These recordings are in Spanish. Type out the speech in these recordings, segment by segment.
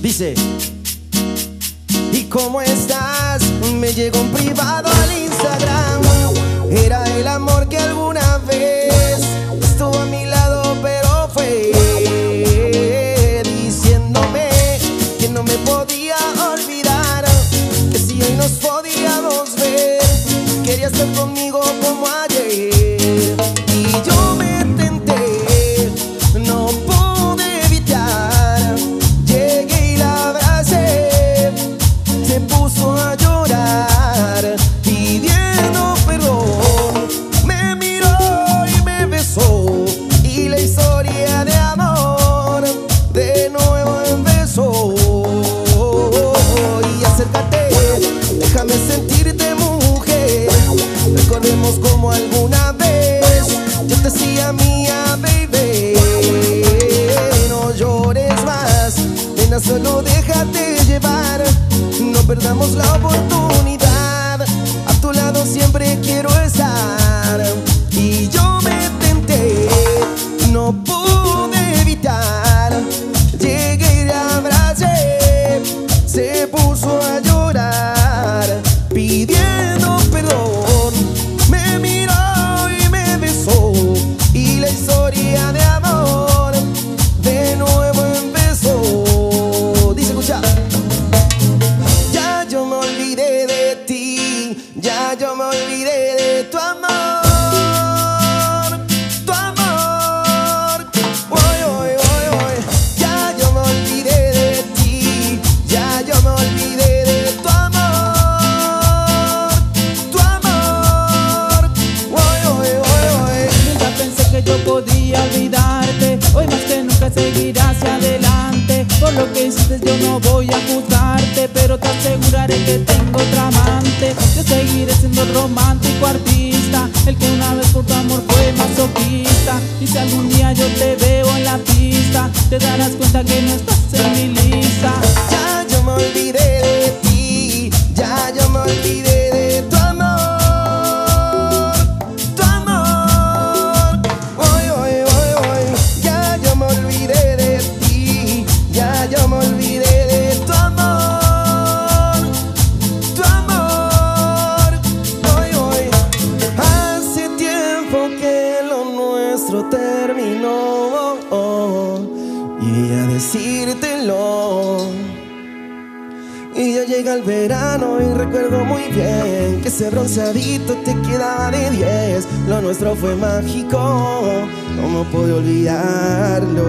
Dice, ¿y cómo estás? Me llegó un privado al Instagram. Era el amor que alguna vez estuvo a mi lado, pero fue diciéndome que no me podía olvidar. Que si hoy nos podíamos perdamos la oportunidad. A tu lado siempre quiero seguir hacia adelante. Por lo que hiciste yo no voy a juzgarte Pero te aseguraré que tengo otra amante. Yo seguiré siendo romántico artista El que una vez por tu amor fue masoquista. Y si algún día yo te veo en la pista Te darás cuenta que no estás en mi lista. Ya yo me olvidé decírtelo. Y ya llega el verano y recuerdo muy bien que ese bronceadito te quedaba de 10. Lo nuestro fue mágico, ¿cómo pude olvidarlo?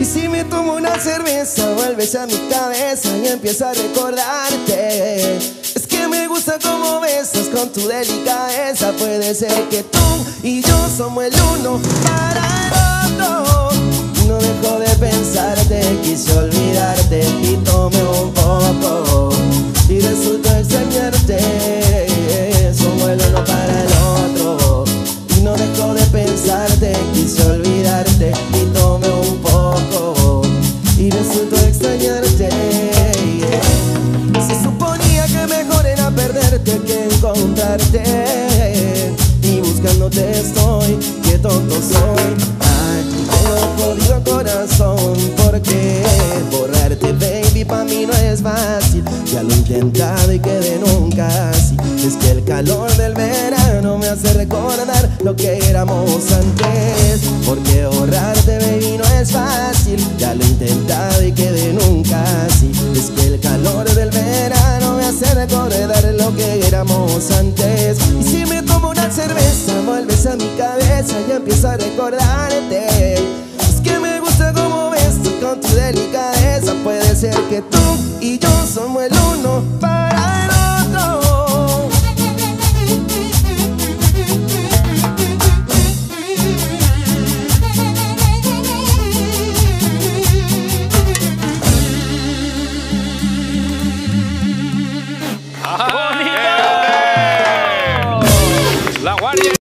Y si me tomo una cerveza, vuelves a mi cabeza y empiezo a recordarte. Es que me gusta cómo besas con tu delicadeza. Puede ser que tú y yo somos el uno para quise olvidarte y tomé un poco Y resultó extrañarte, somos el uno para el otro Y no dejo de pensarte, quise olvidarte y tomé un poco Y resultó extrañarte. Se suponía que mejor era perderte que encontrarte Ya lo he intentado y quedé nunca así. Es que el calor del verano me hace recordar lo que éramos antes. Porque borrarte, baby, no es fácil. Ya lo he intentado y quedé nunca así. Es que el calor del verano me hace recordar lo que éramos antes. Y si me tomo una cerveza, vuelves a mi cabeza y empiezo a recordarte. Tú y yo somos el uno